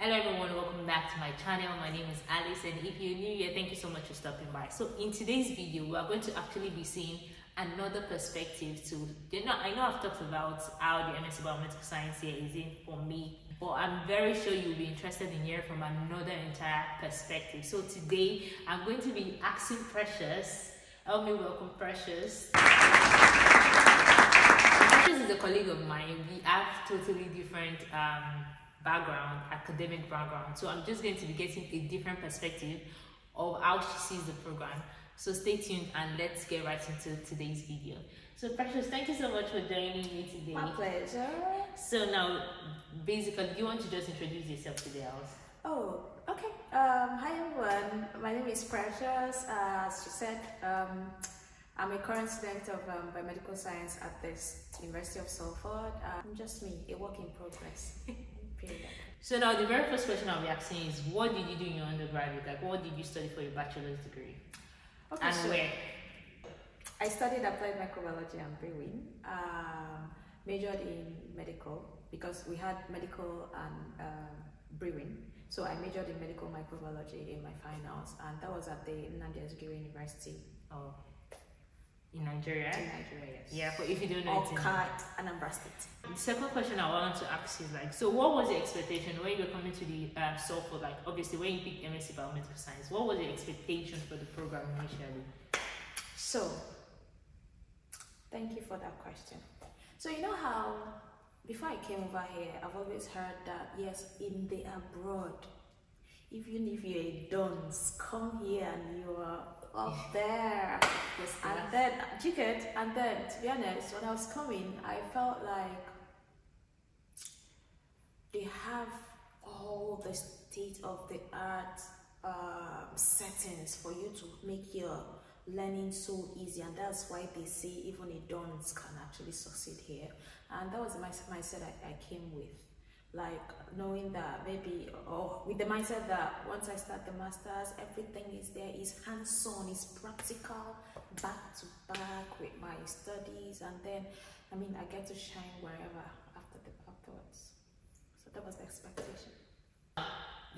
Hello everyone, welcome back to my channel. My name is Alice and if you're new here, thank you so much for stopping by. So in today's video, we are going to actually be seeing another perspective to, you know, I know I've talked about how the MSc Biomedical Science here is in for me, but I'm very sure you'll be interested in hearing from another entire perspective. So today, I'm going to be asking Precious, help me welcome Precious. Precious is a colleague of mine. We have totally different um, background, academic background. So I'm just going to be getting a different perspective of how she sees the program. So stay tuned and let's get right into today's video. So Precious, thank you so much for joining me today. My pleasure. So now, basically, you want to just introduce yourself to the house? Oh, okay. Um, hi everyone. My name is Precious. Uh, as she said, um, I'm a current student of um, biomedical science at this University of Salford. Uh, I'm just me, a work in progress. Period. So now the very first question I'll be asking is, what did you do in your undergraduate? Like, what did you study for your bachelor's degree? Okay, and so where? I studied applied microbiology and brewing. Um, majored in medical because we had medical and um, brewing. So I majored in medical microbiology in my finals, and that was at the Nnamdi Azikiwe University Oh, in Nigeria. in Nigeria. Yes. Yeah, but if you don't know, Awka, Anambra State. The second question I wanted to ask is like, so what was your expectation when you were coming to the um, Salford? Like, obviously, when you picked MSc Biomedical Science, what was your expectation for the program initially? So, thank you for that question. So, you know how before I came over here, I've always heard that yes, in the abroad, even if you're a dunce, come here and you are up there. Yes, And then, do you get? And then, to be honest, when I was coming, I felt like they have all the state of the art um, settings for you to make your learning so easy, and that's why they say even a dunce can actually succeed here. And that was the mindset mindset I, I came with like knowing that maybe or with the mindset that once I start the masters, everything is there, is hands-on, is practical, back to back with my studies, and then I mean I get to shine wherever after the afterwards. So that was the expectation.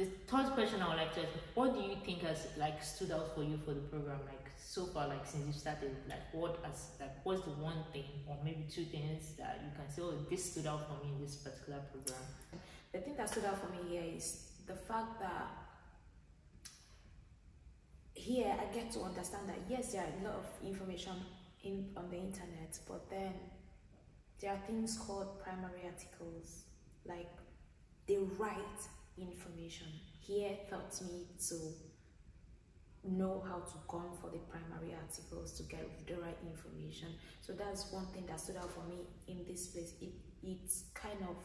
The third question I would like to ask, what do you think has like stood out for you for the program? Like so far, like since you started, like what has like what's the one thing or maybe two things that you can say, oh, this stood out for me in this particular program? The thing that stood out for me here is the fact that here I get to understand that yes, there are a lot of information in on the internet, but then there are things called primary articles, like they write information. Here taught me to know how to gun for the primary articles to get the right information. So that's one thing that stood out for me in this place. It it's kind of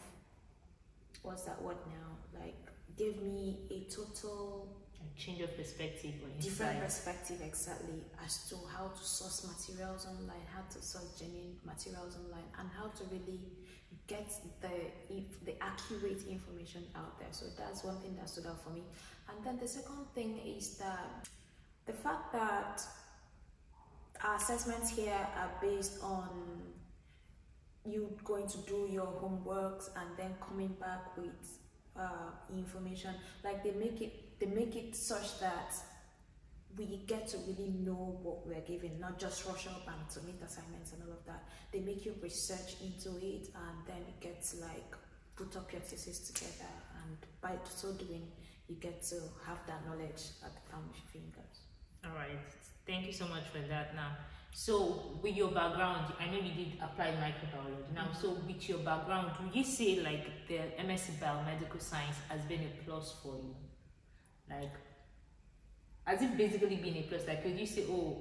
what's that word now? Like gave me a total A change of perspective or different perspective exactly as to how to source materials online, how to source genuine materials online, and how to really get the the accurate information out there. So that's one thing that stood out for me. And then the second thing is that the fact that our assessments here are based on you going to do your homeworks and then coming back with uh, information like they make it they make it such that we get to really know what we're given not just rush up and submit assignments and all of that they make you research into it and then you get to like put up your thesis together and by so doing you get to have that knowledge at the palm of your fingers All right, thank you so much for that. Now, so with your background, I know you did applied microbiology. Now, so with your background, would you say like the MSc Biomedical Science has been a plus for you? Like, has it basically been a plus? Like, could you say, oh,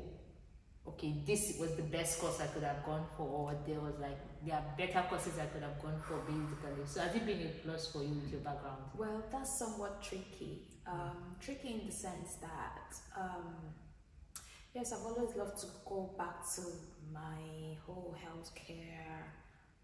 okay, this was the best course I could have gone for, or there was like there are better courses I could have gone for, basically. So, has it been a plus for you with your background? Well, that's somewhat tricky. Um, tricky in the sense that, um, yes, I've always loved to go back to my whole healthcare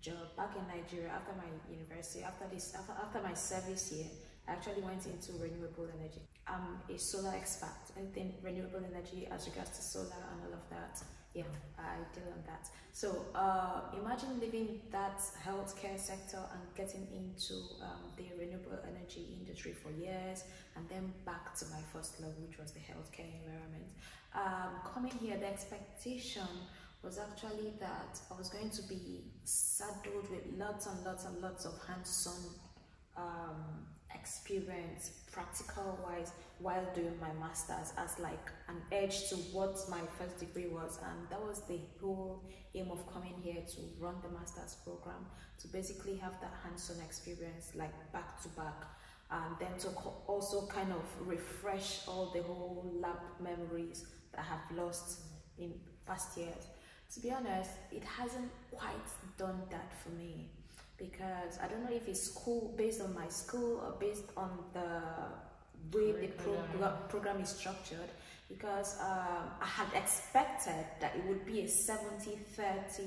job back in Nigeria after my university. After this, after, after my service year, I actually went into renewable energy. I'm a solar expert. Anything renewable energy as regards to solar and all of that Yeah, I deal on that. So uh, imagine leaving that healthcare sector and getting into um, the renewable energy industry for years, and then back to my first love, which was the healthcare environment. Um, coming here, the expectation was actually that I was going to be saddled with lots and lots and lots of hands-on um, experience, practical wise, while doing my masters as like an edge to what my first degree was, and that was the whole aim of coming here to run the master's program to basically have that hands-on experience, like back to back. And then to also kind of refresh all the whole lab memories that I have lost in past years. To be honest, it hasn't quite done that for me because I don't know if it's school based on my school or based on the way the program, program is structured because um, I had expected that it would be a 70 30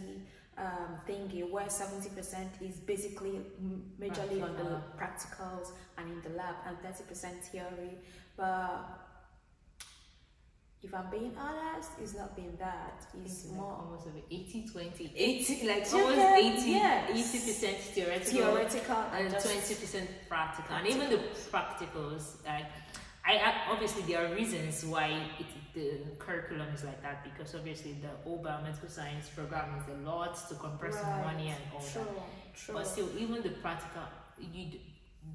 um, thingy where 70% is basically majorly Practical. on the practicals and in the lab and 30% theory but if I'm being honest, it's not been that. It's, it's more like almost 80 20. 80 like almost 80 yes. 80% theoretical, theoretical and 20% practical. practical. And even the practicals, like I, I, obviously there are reasons why it, the curriculum is like that because obviously the whole biomedical science program is a lot to compress right. money and all true, that. True. But still, even the practical, you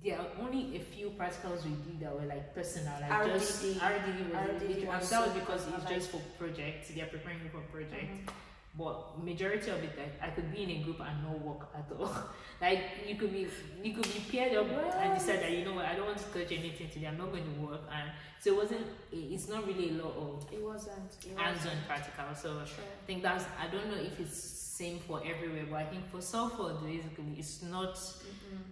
there are only a few practicals we did that were like personal, like RDD. just RDD was, RDD and was that was because it's just for projects. They are preparing for project. Mhm. But majority of it, like I could be in a group and not work at all. like you could be, you could be paired up and decide that you know what, I don't want to touch anything today. I'm not going to work, and so it wasn't. It's not really a lot of It wasn't. It hands-on practical. So. I think that's. I don't know if it's same for everywhere, but I think for Salford basically it's not Mhm.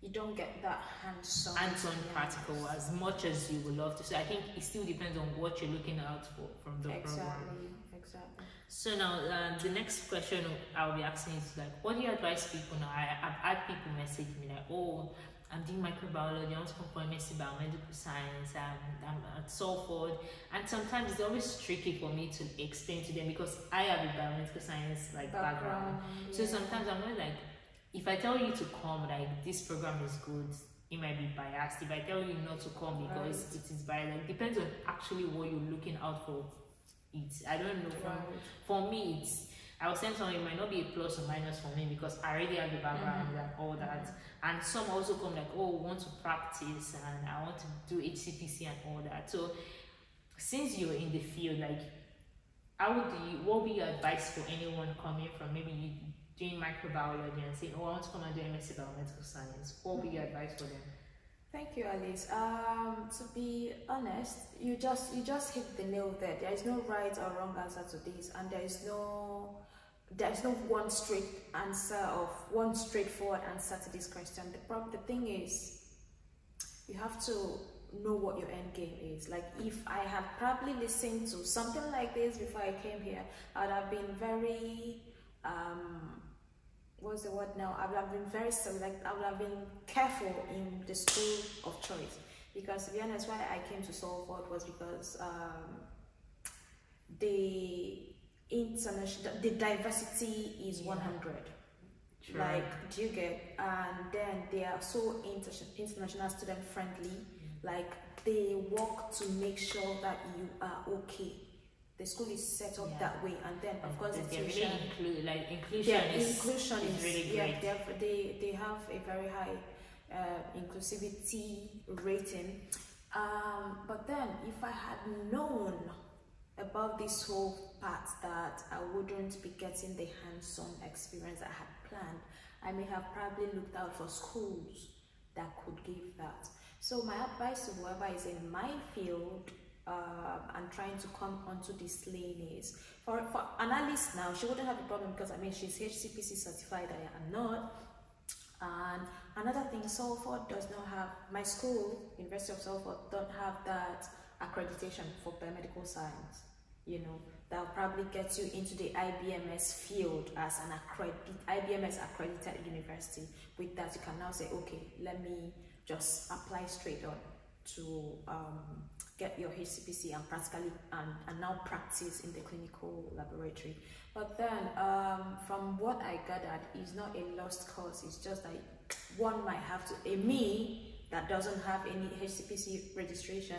You don't get that hands-on. hands-on practical as much as you would love to. So I think it still depends on what you're looking out for from the program. Exactly. Exactly. So now uh, the next question I'll be asking is like, what do you advise people now? I, I've had people message me like, oh, I'm doing microbiology, I want to come for MSc biomedical science, and I'm at Salford. And sometimes it's always tricky for me to explain to them because I have a biomedical science like background. So yeah. sometimes I'm not like, if I tell you to come, like this program is good, it might be biased. If I tell you not to come because Right. it is biased, like depends on actually what you're looking out for. It I don't know. From, Right. For me, it's I was saying something it might not be a plus or minus for me because I already have the background Mhm. and all that. And some also come like, oh, want to practice and I want to do HCPC and all that. So since you're in the field, like how would you what would be your advice for anyone coming from maybe you doing microbiology and saying, Oh, I want to come and do MSc biomedical science? What would be your advice for them? Thank you, Alice. Um, to be honest, you just you just hit the nail there. There is no right or wrong answer to this, and there is no there is no one straight answer of one straightforward answer to this question. The prob- the thing is, you have to know what your end game is. Like if I had probably listened to something like this before I came here, I would have been very um what's the word now? I would have been very select. I would have been careful in the school of choice because, to be honest, why I came to Salford was because um, the international, the diversity is Yeah. one hundred. True. Like, do you get? And then they are so inter- international student friendly. Like they work to make sure that you are okay. The school is set up Yeah. that way, and then of course it's really include like inclusion their is, inclusion is is, really yeah, great. they have, they, they have a very high uh, inclusivity rating. Um, but then, if I had known about this whole part that I wouldn't be getting the hands-on experience I had planned, I may have probably looked out for schools that could give that. So my advice to whoever is in my field uh, and trying to come onto this lane is for, for Annalise now, she wouldn't have a problem because I mean she's HCPC certified, I am not. And another thing, Salford does not have, my school, University of Salford, don't have that accreditation for biomedical science. You know, that'll probably get you into the IBMS field as an accredited, IBMS accredited university. With that, you can now say, okay, let me just apply straight on to um, get your HCPC and practically and, and now practice in the clinical laboratory. But then, um, from what I gathered, it's not a lost cause. It's just that one might have to. A me that doesn't have any HCPC registration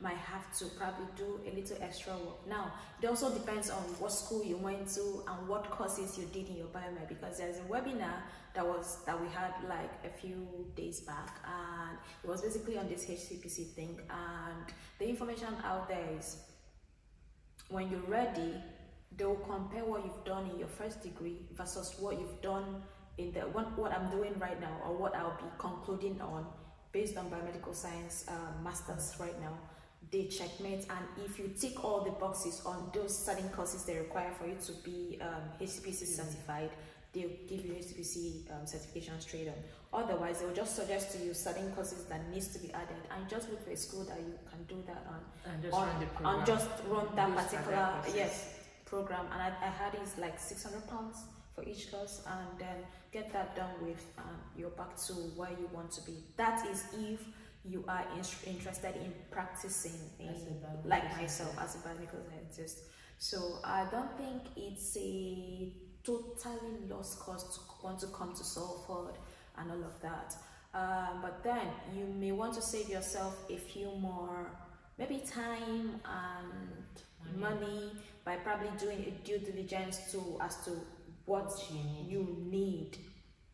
might have to probably do a little extra work. Now, it also depends on what school you went to and what courses you did in your biomed because there's a webinar that was that we had like a few days back and it was basically on this HCPC thing and the information out there is when you're ready, they'll compare what you've done in your first degree versus what you've done in the what, what I'm doing right now or what I'll be concluding on based on biomedical science uh, masters right now they checkmate. And if you tick all the boxes on those certain courses they require for you to be um, HCPC mm-hmm. certified they'll give you HCPC um, certification straight on otherwise they'll just suggest to you certain courses that needs to be added. And just look for a school that you can do that on. And just on, run the program. and just run that particular yes program. And I, I had is like 600 pounds for each course and then get that done with um, you're back to where you want to be that is if you are in, interested in practicing in, like myself as a biomedical scientist. So I don't think it's a totally lost cause to want to come to Salford and all of that. Um, but then you may want to save yourself a few more, maybe time and money, money by probably doing a due diligence to as to what you need. you need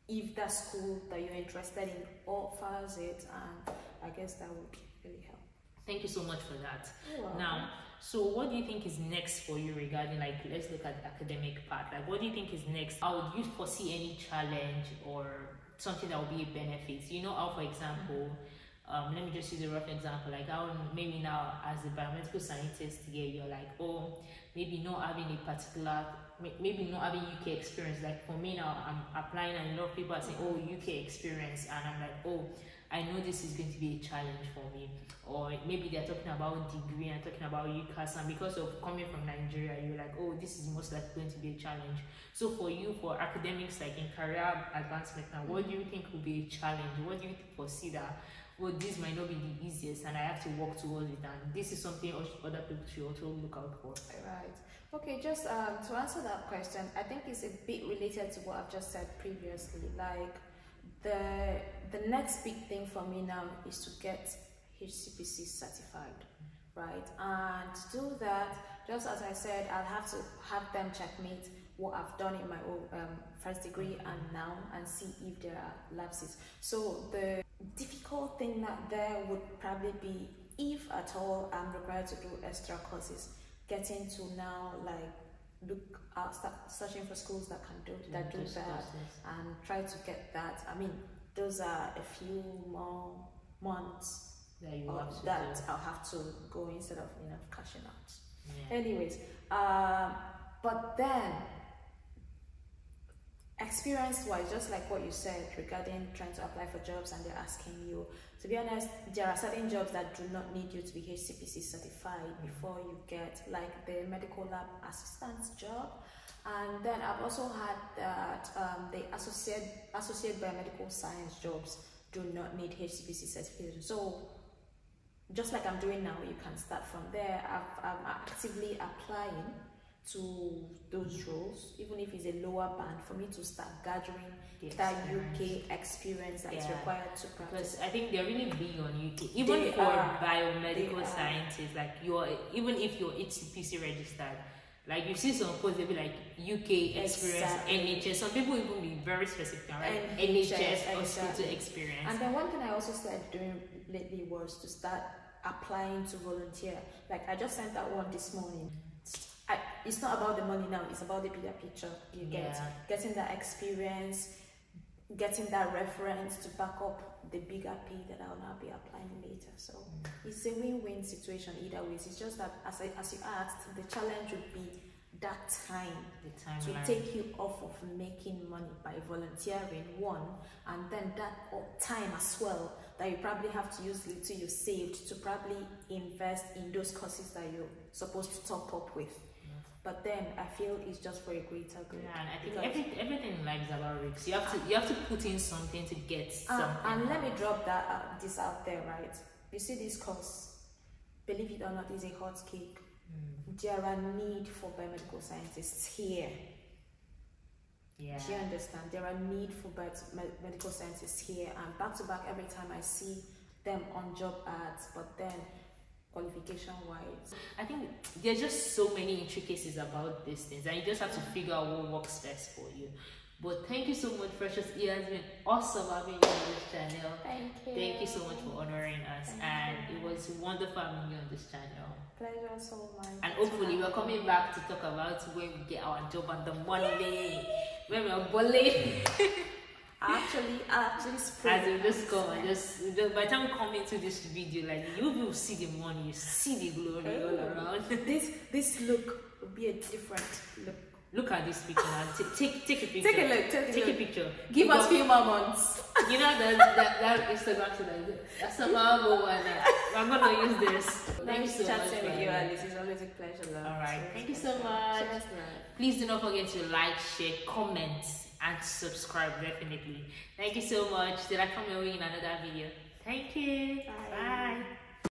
if that school that you're interested in offers it and I guess that would really help. Thank you so much for that. Now, so what do you think is next for you regarding like let's look at the academic part. Like what do you think is next? How would you foresee any challenge or something that will be a benefit? You know how for example um, let me just use a rough example like maybe now as a biomedical scientist here you're like oh maybe not having a particular maybe not having UK experience like for me now I'm applying and a lot of people are saying oh UK experience and I'm like oh I know this is going to be a challenge for me. Or maybe they're talking about degree and talking about UCAS, and because of coming from Nigeria, you're like, oh, this is most likely going to be a challenge. So for you, for academics, like in career advancement, now, what do you think will be a challenge? What do you foresee that? Well, this might not be the easiest, and I have to work towards it. And this is something other people should also look out for. Right. Okay, just um, to answer that question, I think it's a bit related to what I've just said previously. Like the the next big thing for me now is to get HCPC certified, right? And to do that, just as I said, I'll have to have them checkmate what I've done in my um, first degree and now and see if there are lapses. So the difficult thing that there would probably be, if at all I'm required to do extra courses, getting to now like look out, start searching for schools that can do that do that and try to get that. I mean, those are a few more months that, you have that I'll have to go instead of you know cashing out. Yeah. Anyways, uh, but then experience wise, just like what you said regarding trying to apply for jobs and they're asking you, to be honest, there are certain jobs that do not need you to be HCPC certified mm-hmm. before you get like the medical lab assistant's job and then I've also had that um, the associate associate biomedical science jobs do not need HCPC certification. So just like I'm doing now, you can start from there. I've, I'm actively applying to those roles, even if it's a lower band, for me to start gathering the that UK experience that's yeah. required to practice. Because I think they're really big on UK, even they for are, biomedical scientists. Like you're, even if you're HCPC registered, like you see some posts, they'll be like UK experience, exactly. NHS. Some people even be very specific, right? NHS, NHS hospital experience. And then one thing I also started doing lately was to start applying to volunteer. Like I just sent that one this morning. It's not about the money now, it's about the bigger picture you get. Yeah. Getting that experience, getting that reference to back up the bigger pay that I'll now be applying later. So mm. it's a win-win situation either ways. It's just that as I, as you asked, the challenge would be that time, time to take you off of making money by volunteering one and then that time as well that you probably have to use little you saved to probably invest in those courses that you're supposed to top up with but then I feel it's just for a greater good. Yeah, and I think every, everything in life is about. You have to you have to put in something to get something. and let me drop that uh, this out there, right? you see this course, believe it or not, is a hot cake. There are need for biomedical scientists here. Yeah. Do you understand? There are need for medical scientists here, and back to back every time I see them on job ads, but then qualification wise, I think there's just so many intricacies about these things, and you just have to figure out what works best for you. But thank you so much, Precious. It has been awesome having you on this channel. thank you. Thank you so much for honoring us, Thank and you. it was wonderful having you on this channel. Pleasure so much. And hopefully, we're coming back to talk about when we get our job on the Monday, when we're bullied. Actually, actually, spread. As we just come and just, by the time we come into this video, like you will see the money, you see the glory all Oh. around. this this look will be a different look. Look at this picture. Ta- Take take a picture. Take a look. Take a Take a look. picture. Give us few more months. You know that that, that Instagram like that's a marble one. I'm gonna use this. Thank you so much. with you. Alice. It's always a pleasure. love. All right. Thank you so much. Cheers. Please do not forget to like, share, comment, and subscribe definitely thank you so much See i come your way in another video thank you bye. bye.